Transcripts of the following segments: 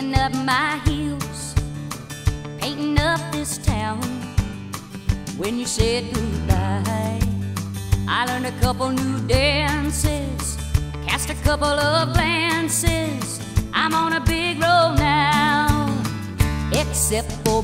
kicking up my heels, painting up this town. When you said goodbye, I learned a couple new dances, cast a couple of glances. I'm on a big roll now, except for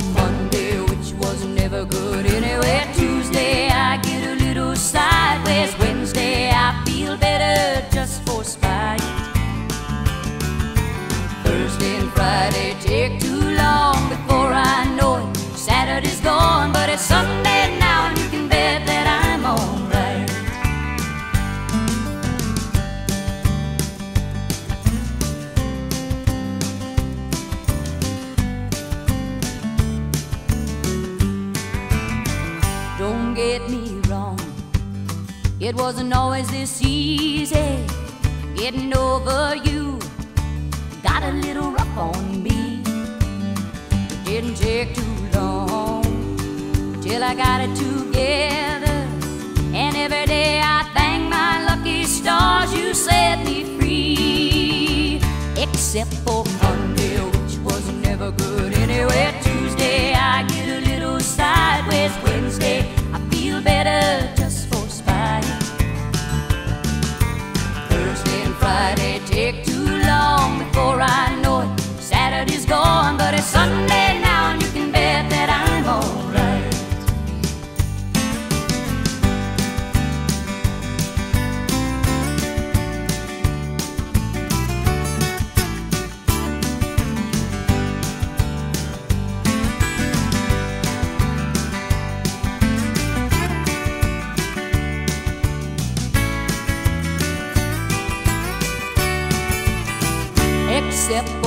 Get me wrong, it wasn't always this easy getting over you. Got a little rough on me. It didn't take too long till I got it together. And every day I thank my lucky stars you set me free. Except for Except